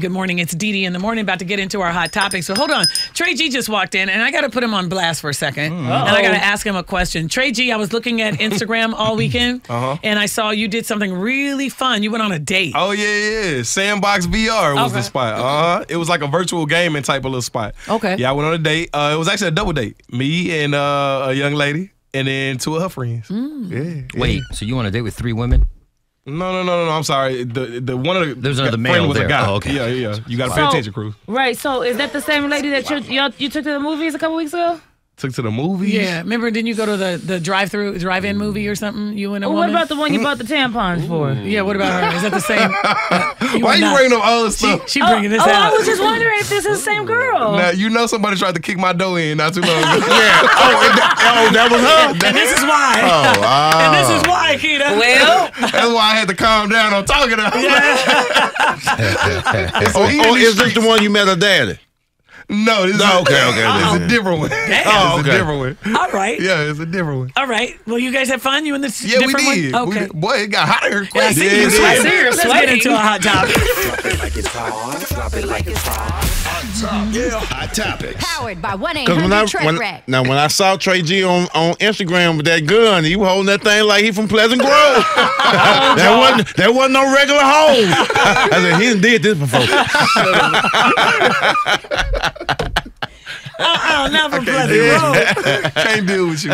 Good morning. It's DeDe in the morning, about to get into our hot topics. So hold on. Trey G just walked in, and I got to put him on blast for a 2nd And I got to ask him a question. Trey G, I was looking at Instagram all weekend, and I saw you did something really fun. You went on a date. Oh yeah, yeah. Sandbox VR was Okay. the spot. Uh huh. It was like a virtual gaming type of little spot. Okay. Yeah, I went on a date. Uh, it was actually a double date. Me and uh, a young lady, and then two of her friends. Mm. Yeah, yeah. Wait, so you on a date with three women? No, no, no, no, no. I'm sorry. The the one of the There's another friend male was a there. guy. Oh, okay. Yeah, yeah. You got to pay So- attention, crew. Right. So is that the same lady that you y'all, you took to the movies a couple weeks ago? Took to the movies. Yeah, remember? Didn't you go to the, the drive through drive in movie or something? You and a Well, what about the one you bought the tampons for? yeah, what about her? Is that the same? Uh, Why were you not- bringing up old She, stuff? she bringing this oh, out. I was just wondering if this is the same girl. Now you know somebody tried to kick my dough in not too long ago. Yeah. Oh, and that, oh, that was her. and this is why. Oh, ah. and this is why, Keita. Well, That's why I had to calm down on talking to her. Oh, he in oh, is this the one you met her daddy? No, this No, oh, is okay, okay, It's a different one. Oh, It's okay. a different one. All right. Yeah, it's a different one. All right. Well, you guys have fun. You in this Yeah, we did. one? We Okay. did. Boy, it got hotter. here Yeah, I see Yeah, you it sweating. see you're Let's get into a hot topic. Drop it like it's Hot Drop it like it's hot. Hot topics. Powered by 1 Because when I 800 Truck when, now when I saw Trey G on, on Instagram with that gun, he was holding that thing like he from Pleasant Grove. Oh, that wasn't that wasn't no regular hold. I said he did this before. Oh, not from Pleasant Grove. Can't deal with you.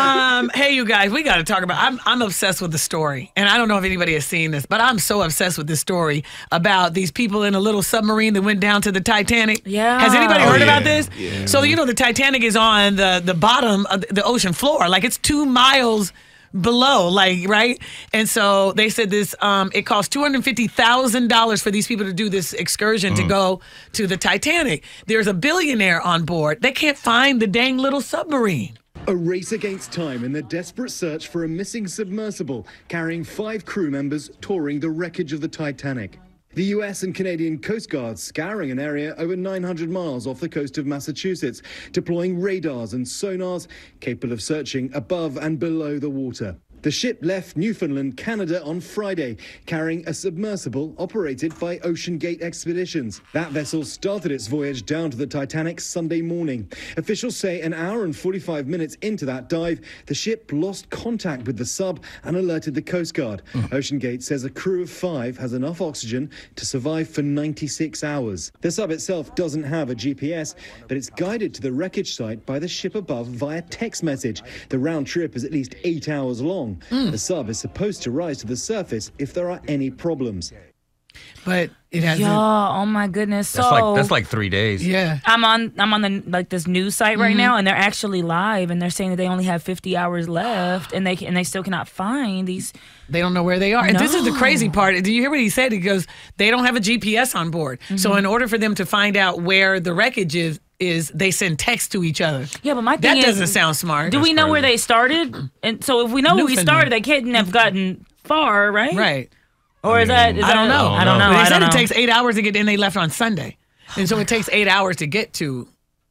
Um, hey, you guys, we got to talk about. I'm I'm obsessed with the story, and I don't know if anybody has seen this, but I'm so obsessed with this story about these people in a little submarine that went down to the Titanic. Yeah. Has anybody Oh, heard yeah. about this? So you know the Titanic is on the the bottom of the ocean floor, like it's two miles below like right? And so they said this um it cost $250000 for these people to do this excursion to go to the titanic. There's a billionaire on board they can't find the dang little submarine. A race against time in the desperate search for a missing submersible carrying five crew members touring the wreckage of the Titanic. The US and Canadian Coast Guards scouring an area over 900 miles off the coast of Massachusetts, deploying radars and sonars capable of searching above and below the water. The ship left Newfoundland, Canada on Friday, carrying a submersible operated by OceanGate Expeditions. That vessel started its voyage down to the Titanic Sunday morning. Officials say an hour and 45 minutes into that dive, the ship lost contact with the sub and alerted the Coast Guard. Mm. OceanGate says a crew of five has enough oxygen to survive for 96 hours. The sub itself doesn't have a GPS, but it's guided to the wreckage site by the ship above via text message. The round trip is at least eight hours long. The sub is supposed to rise to the surface if there are any problems. but it hasn't oh my goodness. That's like that's like three days. yeah I'm on I'm on the like this news site right now, and they're actually live, and they're saying that they only have 50 hours left, and they can, and they still cannot find these. They don't know where they are. And this is the crazy part. Do you hear what he said? He goes, they don't have a GPS on board. So Mm-hmm. in order for them to find out where the wreckage is, is they send text to each other. Yeah, but my thing That is, doesn't sound smart. Do we know where they started? And so if we know where we started, they couldn't have gotten far, right? Right. Or is that? Is I that don't know. I don't know. They I said it know. takes eight hours to get in. They left on Sunday. And so it takes eight hours to get to,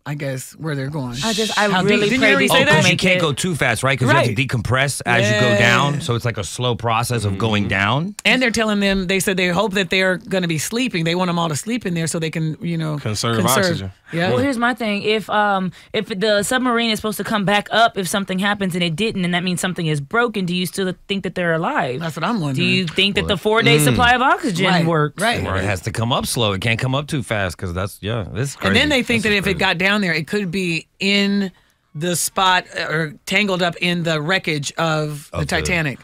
I guess, where they're going. I just- I How really Didn't pray these Oh, say people that? because you can't it- go too fast, right? Because you have to decompress as you go down. So it's like a slow process of going down. And they're telling them, they said they hope that they're going to be sleeping. They want them all to sleep in there so they can, you know, Conserve oxygen. Yeah. Well, here's my thing. If um if the submarine is supposed to come back up if something happens and it didn't, and that means something is broken, do you still think that they're alive? That's what I'm wondering. do you think that the four day supply of oxygen Right, works? right. Or it has to come up slow. It can't come up too fast because that's yeah. This is crazy. And then they think This that is if it got down there, it could be in the spot uh, or tangled up in the wreckage of the Of the- Titanic.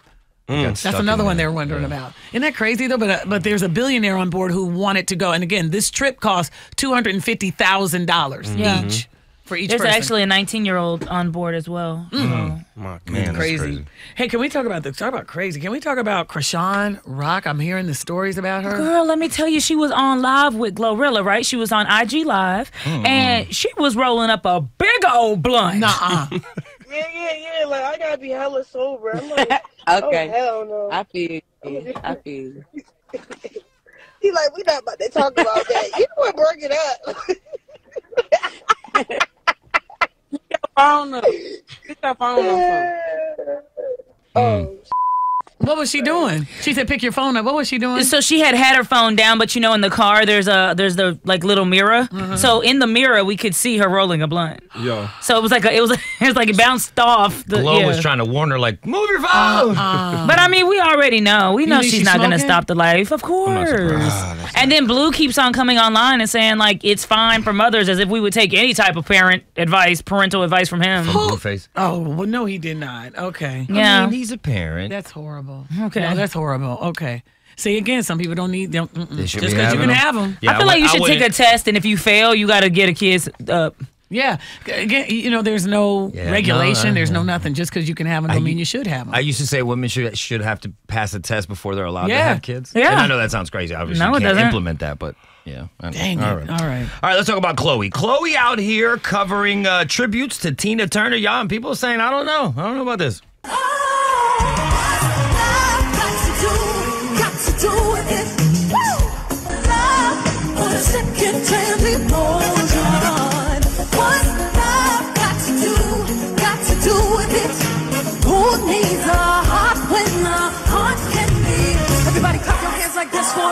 got That's another one they're wondering Yeah. about. Isn't that crazy though? But uh, but there's a billionaire on board who wanted to go. And again, this trip costs two hundred and fifty thousand dollars Yeah. each for each There's person. actually a 19 year old on board as well. Mm. So- mm. Man, that's crazy. crazy. Hey, can we talk about this? Talk about crazy. Can we talk about Chrisean Rock? I'm hearing the stories about her. Girl, let me tell you, she was on live with Glorilla, right? She was on IG Live, mm. and she was rolling up a big old blunt. Nuh-uh. Yeah, yeah, yeah. Like I gotta be hella sober. I'm like, oh, Okay. oh hell no. I feel you. I feel you. He like, we not about to talk about that. You know what? Bring it up. Phone up. Get your phone on phone. Hmm. oh, What What was she doing? She said, "Pick your phone up." What was she doing? So she had had her phone down, but you know, in the car, there's a there's the like little mirror. Mm-hmm. So in the mirror, we could see her rolling a blunt. Yo. So it was like a, it was it was like it bounced off. The, Glow yeah. was trying to warn her, like, move your phone. But I mean, we already know. We know she's she's not going to stop the life, of course. surprised. and then Blue keeps on coming online and saying like it's fine for mothers, as if we would take any type of parent advice, parental advice from him. Blueface. oh, well, no, he did not. Okay. Yeah. I mean, he's a parent. That's horrible. Okay. No, that's horrible. Okay. See, again, some people don't need them. Just because you can them. have them. Yeah, I feel would- like you should take a test, and if you fail, you got to get a kid's. Uh, Yeah. Again, you know, there's no Yeah, regulation. no, no, there's no no. nothing. Just because you can have them, don't mean you should have them. I used to say women should should have to pass a test before they're allowed to have kids. Yeah. And I know that sounds crazy. Obviously, No, you it can't doesn't. implement that, but yeah. I know. Dang All it. right. All right. All right, let's talk about Chloe. Chloe out here covering uh, tributes to Tina Turner. Y'all, and people are saying, I don't know. I don't know about this.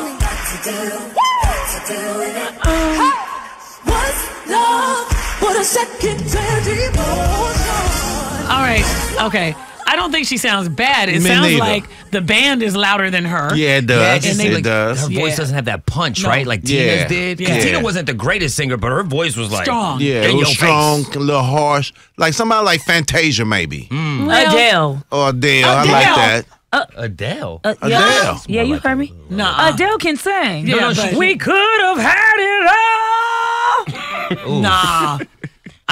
Hands like this for me. Hey! What's love but a second chance emotion? All right. Okay. I don't think she sounds bad. It Me sounds neither. like the band is louder than her. Yeah, it does. just and they it like- does. Her voice Yeah. doesn't have that punch, No. right? Like Tina's did. did. 'Cause Yeah. Tina wasn't the greatest singer, but her voice was like Strong. Yeah, it was strong, face. a little harsh. Like somebody like Fantasia, maybe. Mm. Well, Adele. Or Adele. I like that. Adele. Uh, Adele. Yeah, yeah you like heard me. Nah. Adele can sing. Yeah, no, but- she- We could have had it all. Nah.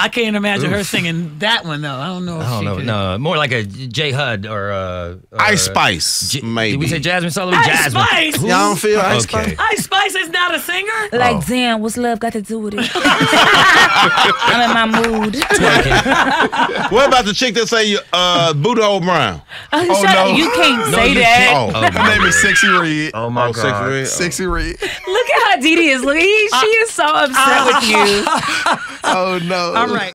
I can't imagine her singing that one though. I don't know. If I don't she know. could. No, more like a J Hud or uh, or Ice Spice, J- maybe. Did we say Jazmine Sullivan? Ice Jasmine. Spice. Y'all don't feel Ice Okay. Spice? Ice Spice is not a singer. Like, Oh. damn, what's love got to do with it? I'm in my mood. What about the chick that say uh, Buddha O'Brien? Uh, Oh, shut no. up. You can't No, say you that. Oh, Her name is Sexyy Red. Oh my oh, god. Sexyy Red? Sexyy Red. Look at how DeDe is looking. He- She is so upset with you. Oh no. All right.